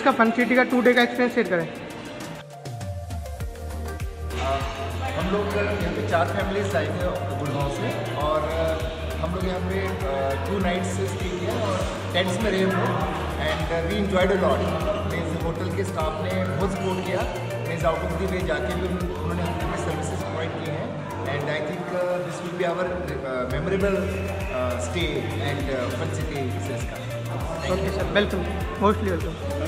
इसका fun city का to day का एक्सपीरियंस शेयर करें। हम लोग यहाँ पे चार फैमिलीज़ आए थे गुड़गांव से और हम लोग यहाँ पे टू नाइट्स स्टे किया और टेंट्स में रहे थे and we enjoyed a lot means hotel के स्टाफ ने बहुत सपोर्ट किया। Means out of the way जाके भी उन्होंने हमें सर्विसेज़ प्रोवाइड की हैं। And I think this will be our memorable stay and fun city का okay sir welcome mostly welcome